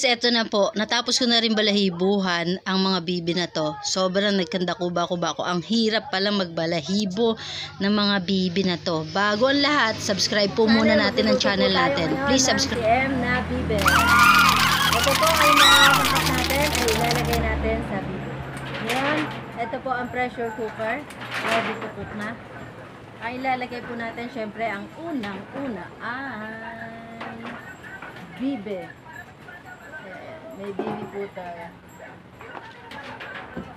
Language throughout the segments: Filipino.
Guys, eto na po. Natapos ko na rin balahibuhan ang mga bibi na to. Sobrang nagkanda kuba-kuba ko. Ang hirap pala magbalahibo ng mga bibi na to. Bago ang lahat, subscribe po muna natin ang channel natin. Please subscribe. M na bibe. Ito po ay mga kapat natin ay ilalagay natin sa bibe. Ngayon, ito po ang pressure cooker. Ready to cook na. Ang ilalagay po natin, syempre, ang unang-una ay bibe. May bibi po tayo.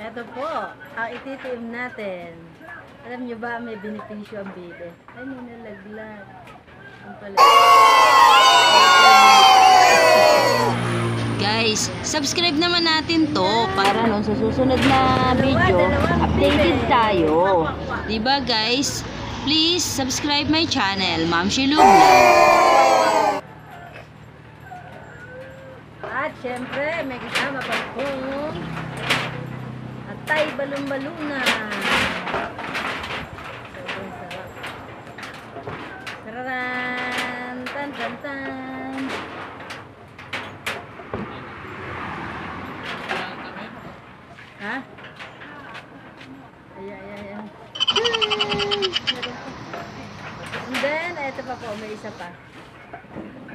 Ito po, ang ititiim natin. Alam nyo ba, may benepisyo ang bibe. Ay, may nalaglag. Ang pala. Guys, subscribe naman natin to para no, sa susunod na video, updated tayo. Diba guys? Please subscribe my channel, Ma'am Shilub At syempre, may kasama pa pong atay balong-baluna. Sobrang. Tararan! Tan tan tan! Ha? Ay, ay, ay, ay. And then, ito pa po, may isa pa.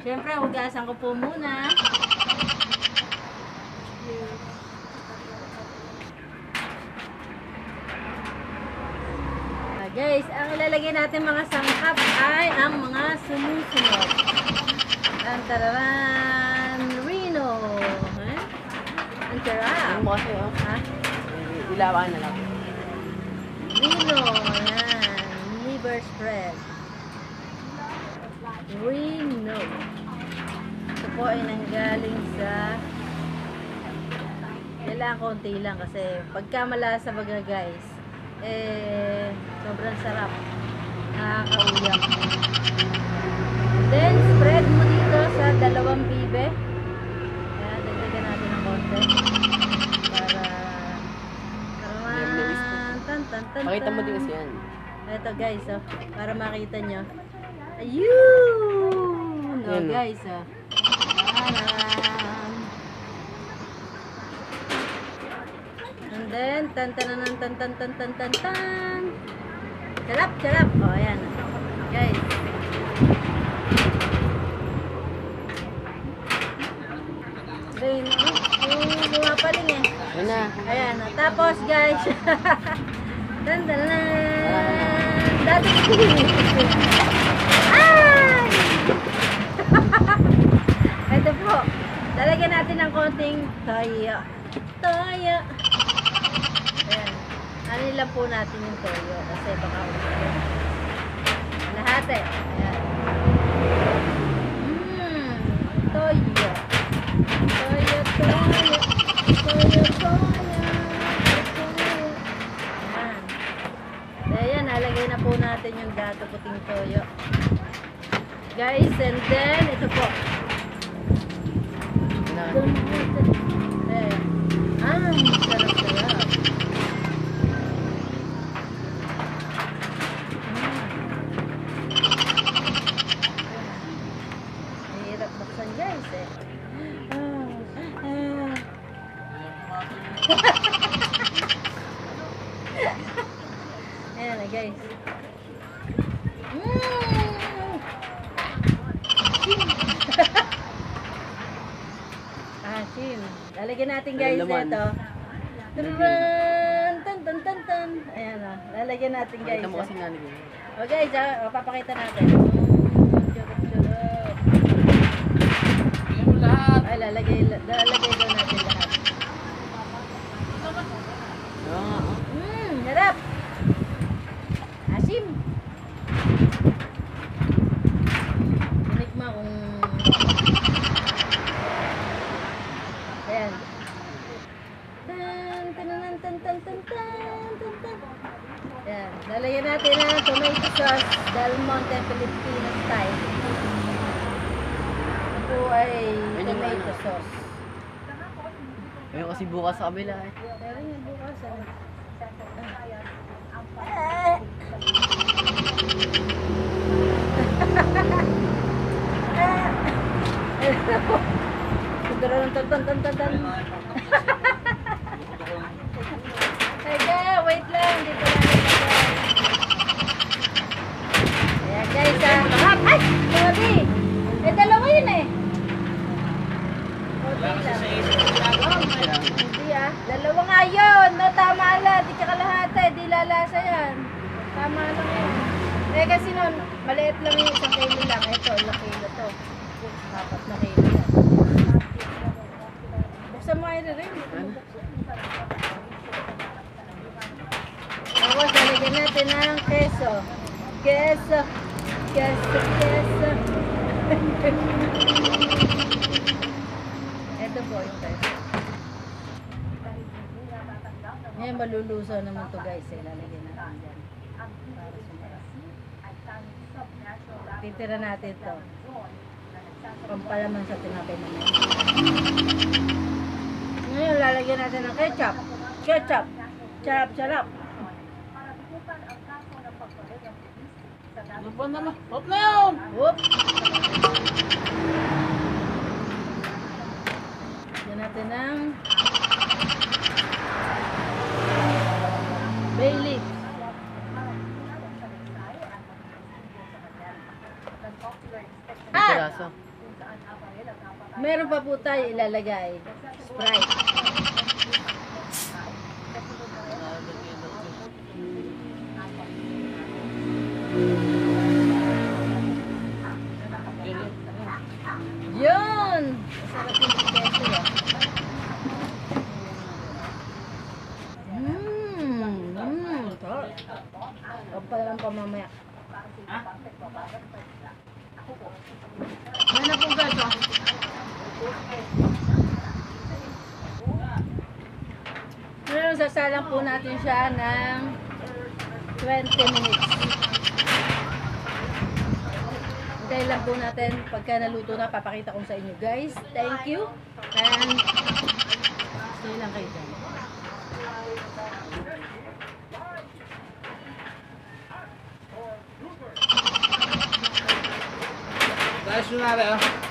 Siyempre, hugasan ko po muna. Ah, guys, ang ilalagay natin mga sangkap ay ang mga sumusunod. Ang tararan, Reno. Ha? Ang sarap. Mo kasi, oh? Ha? Ilawan na lang. Reno. Ayan. Liver spread. Reno. Ito po ay nanggaling sa kailangan konti lang kasi pagka malasa baga guys eh sobrang sarap nakakauyak then spread mo dito sa dalawang bibe kaya dagdagan natin ng konti para Taran, tan tan tan Pakita mo din kasi yan. Ito guys, oh, para makita nyo. Ayun! Oh, Ayun, oh. guys, oh. Taran! And then, tan tan tan tan tan tan tan tan tan. Sarap, sarap. Oh, ayan. Guys. Then, oh, yung bumapaling eh. Yan na. Ayan, oh. tapos guys. Dan dan dan. Dati Ay! Ito po. Lalagyan natin ng konting toyo. Toyo. Ano lang po natin yung toyo kasi baka. Lahat eh. Ayan. Mmm. Toyo. Toyo, toyo. Toyo, toyo. Ayan. Ayan, nalagay na po natin yung dato puting toyo. Guys, and then, ito po. Yan guys. Mm. ah, sim. Lalagyan natin guys ito. Taran! Tan tan tan tan. Ayan o. Lalagyan natin guys. Pakita mo oh. kasi nga nila. O guys, ah, o, papakita natin. Ay, lalagay, lalagay daw natin lahat. Oo nga, oh. Mmm, harap. Asim. Tinik mo kung... Ayan. Tan, tanan, tan, tan, tan, tan, tan, tan. Ayan. Lalagyan natin ng tomato sauce Del Monte Filipino style. Ito ay tomato ano. sauce. Ayun kasi bukas sa kabila eh. Meron yung bukas. ah. Daron, tan, tan, tan, tan, tan. Teka, wait lang. Dito lang Ayan guys, ah. Ay! Grabe! Eh, dalawa yun eh. Okay lang. Hindi ah. Dalawa nga yun. No, tama lang. Di ka kalahati. Di lalasa yan. Tama lang yun. Nun, maliit lang yung isang kilo lang. Ito, ilang kilo to. Apat na kilo yan. Buksan mo ay rin. Tapos, lalagyan natin ng keso. Keso. Keso, keso. Ito po yung keso. Ngayon malulusaw naman to guys. Eh, lalagyan natin dyan. Para sumarap. Titira natin to. Pampalaman sa tinapay na may. Ngayon lalagyan natin ng ketchup. Ketchup. Sarap, sarap. Ano pa naman? Hop na yun! Whoop. Lagyan natin ng Meron pa po tayo ilalagay. Sprite. Yun! Ah. Mmm! Mmm! Sarap. Kapal lang pa mamaya. Ano pong gaso? Ngayon, sasalang po natin siya ng 20 minutes. Hintayin lang po natin pagka naluto na, papakita ko sa inyo guys. Thank you. And stay lang kayo dyan. Guys, yun na rin ah.